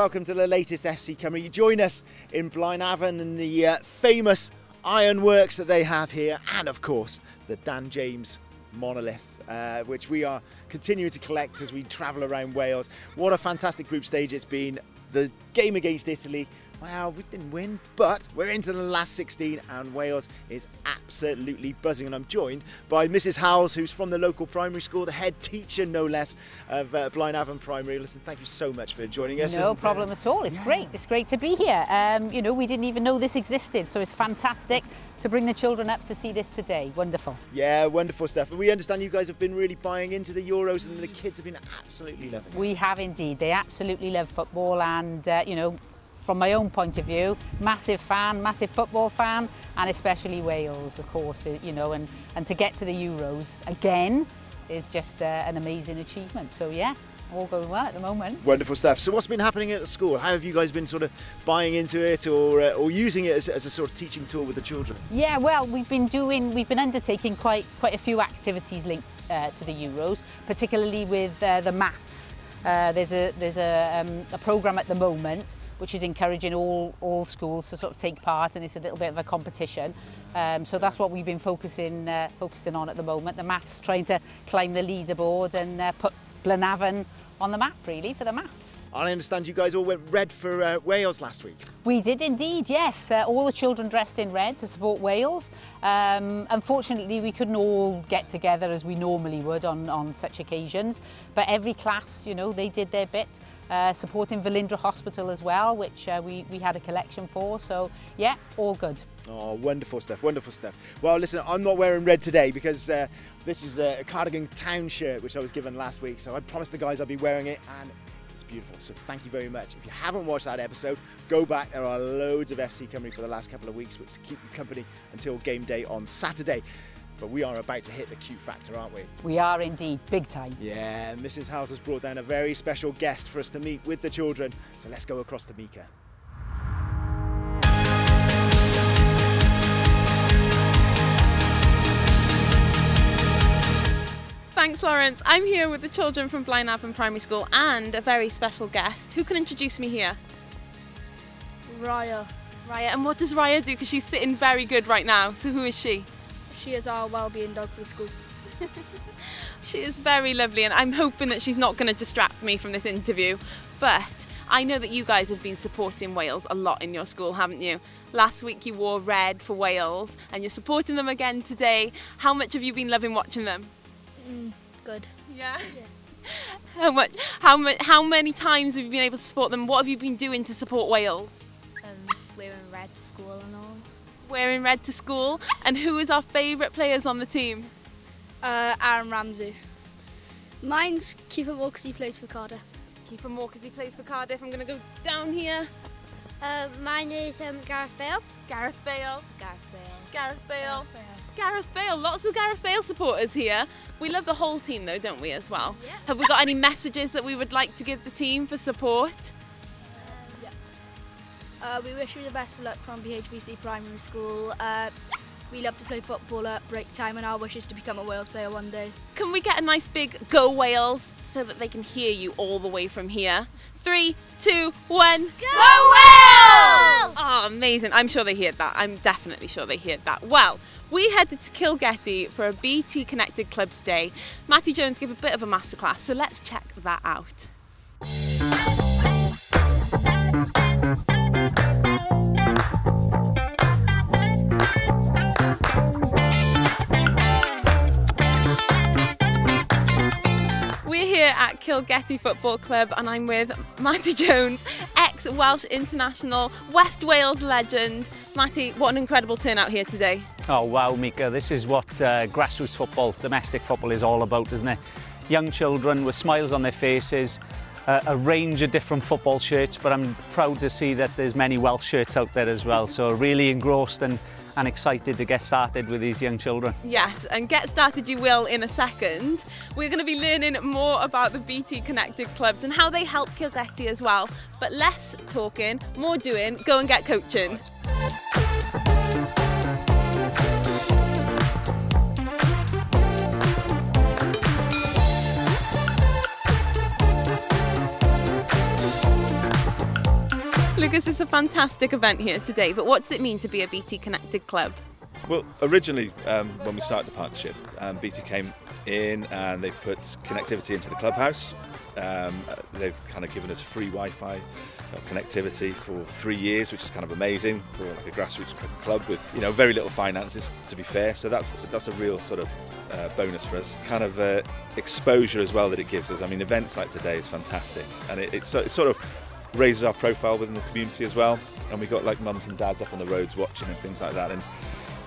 Welcome to the latest FC Cymru. You join us in Blaenavon and the uh, famous ironworks that they have here, and of course the Dan James monolith, uh, which we are continuing to collect as we travel around Wales. What a fantastic group stage it's been. The game against Italy well, we didn't win, but we're into the last 16 and Wales is absolutely buzzing. And I'm joined by Mrs. Howells, who's from the local primary school, the head teacher, no less, of uh, Blaenavon Primary. Listen, thank you so much for joining us. No and, uh, problem uh, at all. It's yeah. great. It's great to be here. Um, you know, we didn't even know this existed, so it's fantastic to bring the children up to see this today. Wonderful. Yeah, wonderful stuff. And we understand you guys have been really buying into the Euros and the kids have been absolutely loving it. We have indeed. They absolutely love football and, uh, you know, from my own point of view, massive fan, massive football fan, and especially Wales, of course, you know, and, and to get to the Euros again is just uh, an amazing achievement. So yeah, all going well at the moment. Wonderful stuff. So what's been happening at the school? How have you guys been sort of buying into it or, uh, or using it as, as, a sort of teaching tool with the children? Yeah, well, we've been doing, we've been undertaking quite, quite a few activities linked uh, to the Euros, particularly with uh, the maths. Uh, there's a, there's a, um, a programme at the moment which is encouraging all, all schools to sort of take part and it's a little bit of a competition. Um, so that's what we've been focusing, uh, focusing on at the moment. The maths trying to climb the leaderboard and uh, put Blenavon on the map really for the maths. I understand you guys all went red for uh, Wales last week. We did indeed, yes. Uh, all the children dressed in red to support Wales. Um, unfortunately, we couldn't all get together as we normally would on, on such occasions. But every class, you know, they did their bit. Uh, supporting Velindre Hospital as well, which uh, we, we had a collection for. So, yeah, all good. Oh, wonderful stuff, wonderful stuff. Well, listen, I'm not wearing red today because uh, this is a Cardigan Town shirt, which I was given last week. So I promised the guys I'd be wearing it, and it's beautiful. So thank you very much. If you haven't watched that episode, go back. There are loads of FC Cymru for the last couple of weeks, which keep you company until game day on Saturday. But we are about to hit the Q factor, aren't we? We are indeed, big time. Yeah, Mrs. Howells has brought down a very special guest for us to meet with the children. So let's go across to Mika. Thanks, Lawrence. I'm here with the children from Blaenavon Primary School and a very special guest. Who can introduce me here? Raya. Raya, and what does Raya do? Because she's sitting very good right now. So who is she? She is our well-being dog for the school. she is very lovely and I'm hoping that she's not going to distract me from this interview. But I know that you guys have been supporting Wales a lot in your school, haven't you? Last week you wore red for Wales and you're supporting them again today. How much have you been loving watching them? Mm, good. Yeah. yeah. How much? How much? How many times have you been able to support them? What have you been doing to support Wales? Um, wearing red to school and all. Wearing red to school. And who is our favourite players on the team? Uh, Aaron Ramsey. Mine's Kiefer Moore because he plays for Cardiff. Kiefer Moore because he plays for Cardiff. I'm going to go down here. Uh, mine is um, Gareth Bale. Gareth Bale. Gareth Bale. Gareth Bale. Gareth Bale. Gareth Bale. Lots of Gareth Bale supporters here. We love the whole team though, don't we, as well? Yeah. Have we got any messages that we would like to give the team for support? Uh, yeah. Uh, we wish you the best of luck from BHBC Primary School. Uh, we love to play football at break time and our wish is to become a Wales player one day. Can we get a nice big Go Wales so that they can hear you all the way from here? Three, two, one. Go Wales! Oh, amazing. I'm sure they heard that. I'm definitely sure they heard that. Well, we headed to Kilgetty for a BT Connected Clubs Day. Matty Jones gave a bit of a masterclass, so let's check that out. Kilgetty Football Club and I'm with Matty Jones, ex-Welsh international, West Wales legend. Matty, what an incredible turnout here today. Oh wow, Mika, this is what uh, grassroots football, domestic football is all about, isn't it? Young children with smiles on their faces, uh, a range of different football shirts, but I'm proud to see that there's many Welsh shirts out there as well. So really engrossed and and excited to get started with these young children. Yes, and get started you will in a second. We're going to be learning more about the BT Connected clubs and how they help Kilgetty as well. But less talking, more doing, go and get coaching. Lucas, it's a fantastic event here today, but what does it mean to be a BT Connected club? Well, originally, um, when we started the partnership, um, BT came in and they put connectivity into the clubhouse. Um, uh, they've kind of given us free Wi-Fi uh, connectivity for three years, which is kind of amazing for like a grassroots club with you know very little finances, to be fair. So that's that's a real sort of uh, bonus for us. Kind of uh, exposure as well that it gives us. I mean, events like today is fantastic, and it, it, it sort of raises our profile within the community as well. And we've got like mums and dads up on the roads watching and things like that. And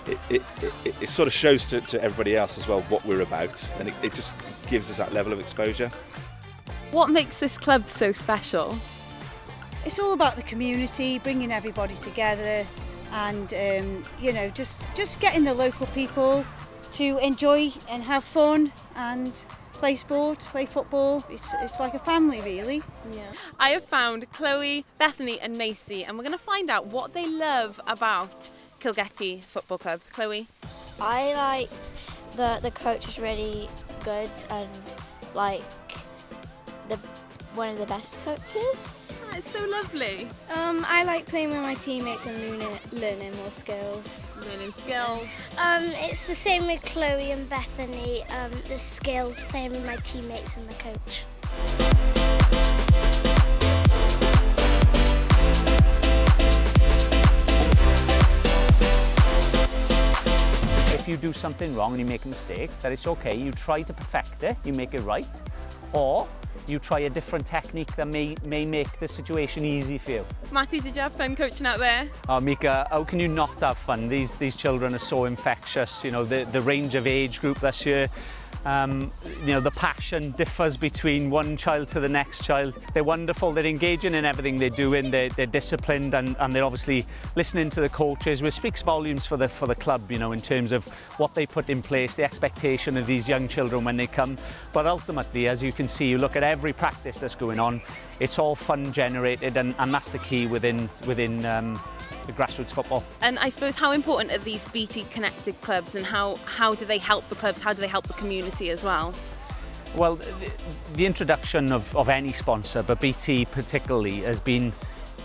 it, it, it, it sort of shows to, to, everybody else as well what we're about, and it, it just gives us that level of exposure. What makes this club so special? It's all about the community, bringing everybody together, and um, you know, just just getting the local people to enjoy and have fun and play sport, play football. It's, it's like a family, really. Yeah. I have found Chloe, Bethany, and Macy, and we're going to find out what they love about Kilgetty Football Club. Chloe? I like the the coach is really good and like the one of the best coaches. It's so lovely. Um, I like playing with my teammates and learning, learning more skills. Learning skills. Um, it's the same with Chloe and Bethany. Um, the skills, playing with my teammates and the coach. if you do something wrong and you make a mistake, that it's okay, you try to perfect it, you make it right, or you try a different technique that may, may make the situation easy for you. Matty, did you have fun coaching out there? Oh, Mika, how can you not have fun? These, these children are so infectious, you know, the, the range of age group this year, um, you know, the passion differs between one child to the next child. They're wonderful, they're engaging in everything they're doing, they're, they're disciplined and, and they're obviously listening to the coaches, which speaks volumes for the, for the club, you know, in terms of what they put in place, the expectation of these young children when they come. But ultimately, as you can see, you look at every practice that's going on, it's all fun generated and, and that's the key within, within um, the grassroots football. And I suppose how important are these BT connected clubs and how, how do they help the clubs, how do they help the community as well? Well, the, the introduction of, of any sponsor, but BT particularly, has been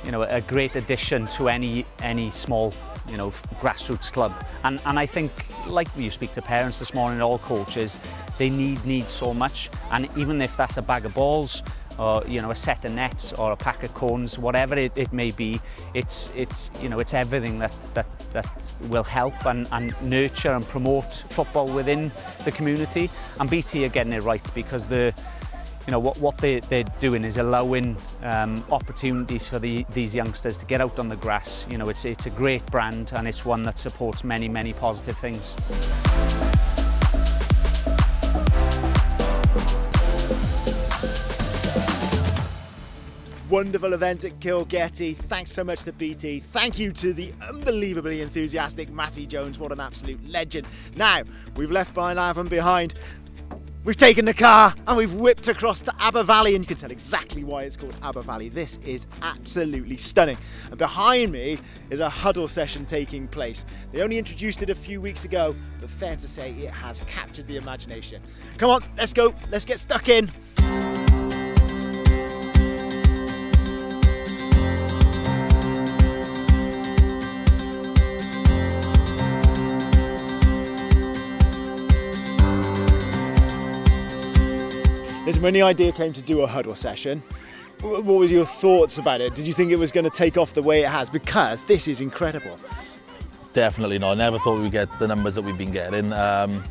you know, a great addition to any, any small you know, grassroots club. And, and I think, like you speak to parents this morning, all coaches, they need, need so much. And even if that's a bag of balls or you know a set of nets or a pack of cones whatever it, it may be it's it's you know it's everything that that that will help and, and nurture and promote football within the community. And BT are getting it right because the you know what what they they're doing is allowing um, opportunities for the these youngsters to get out on the grass. You know it's it's a great brand and it's one that supports many many positive things wonderful event at Kilgetty. Thanks so much to BT. Thank you to the unbelievably enthusiastic Matty Jones. What an absolute legend. Now, we've left Blaenavon behind. We've taken the car and we've whipped across to Aber Valley and you can tell exactly why it's called Aber Valley. This is absolutely stunning. And behind me is a huddle session taking place. They only introduced it a few weeks ago, but fair to say it has captured the imagination. Come on, let's go. Let's get stuck in. When the idea came to do a huddle session, what were your thoughts about it? Did you think it was going to take off the way it has? Because this is incredible. Definitely not. I never thought we'd get the numbers that we've been getting. Um,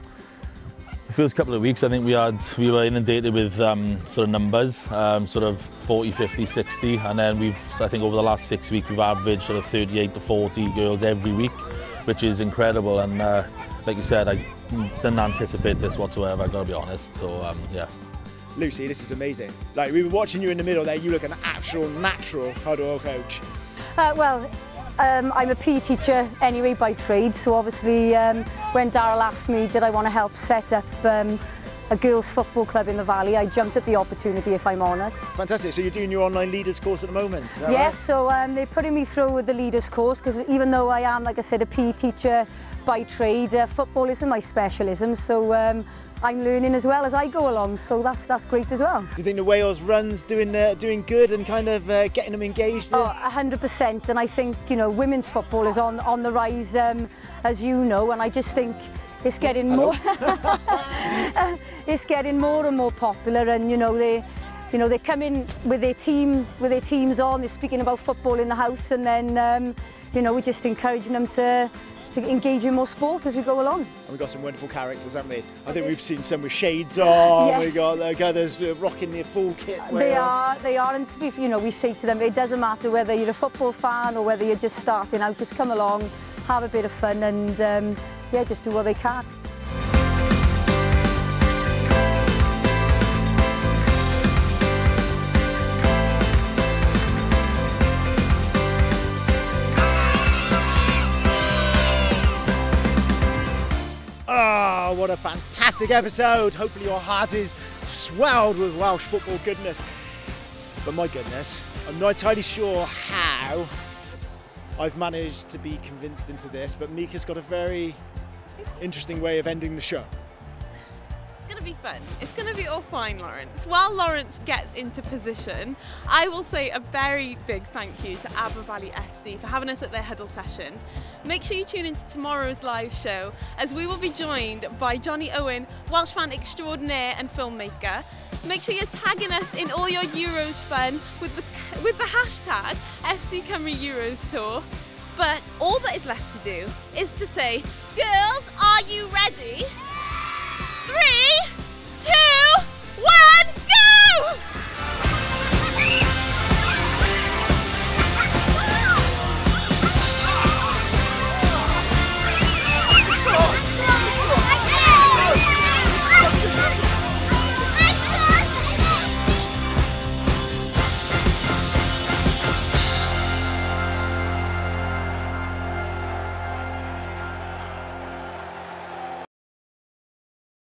the first couple of weeks, I think we had we were inundated with um, sort of numbers, um, sort of 40, 50, 60, and then we've I think over the last six weeks we've averaged sort of 38 to 40 girls every week, which is incredible. And uh, like you said, I didn't anticipate this whatsoever. I've got to be honest. So um, yeah. Lucy, this is amazing. Like we were watching you in the middle there, you look an actual natural huddle coach. Uh, well, um, I'm a PE teacher anyway by trade, so obviously um, when Daryl asked me did I want to help set up um, a girls football club in the Valley, I jumped at the opportunity if I'm honest. Fantastic, so you're doing your online leaders course at the moment? Yes, right? so um, they're putting me through with the leaders course because even though I am, like I said, a PE teacher by trade, uh, football isn't my specialism, so um, I'm learning as well as I go along, so that's that's great as well. Do you think the Wales run's doing uh, doing good and kind of uh, getting them engaged? Oh, 100%, and I think you know women's football is on on the rise, um, as you know, and I just think it's getting Hello. more it's getting more and more popular, and you know they. You know, they come in with their team, with their teams on, they're speaking about football in the house and then, um, you know, we're just encouraging them to, to engage in more sport as we go along. And we've got some wonderful characters, haven't we? I think we've seen some with shades on. Yes. We've got like, others uh, rocking their full kit. They are, they are, and to be, you know, we say to them, it doesn't matter whether you're a football fan or whether you're just starting out, just come along, have a bit of fun and, um, yeah, just do what they can. What a fantastic episode. Hopefully your heart is swelled with Welsh football goodness. But my goodness, I'm not entirely sure how I've managed to be convinced into this, but Mika's got a very interesting way of ending the show. Be fun. It's going to be all fine, Lawrence. While Lawrence gets into position, I will say a very big thank you to Aber Valley FC for having us at their huddle session. Make sure you tune into tomorrow's live show as we will be joined by Jonny Owen, Welsh fan extraordinaire and filmmaker. Make sure you're tagging us in all your Euros fun with the with the hashtag FC Cymru Euros Tour. But all that is left to do is to say, girls, are you ready?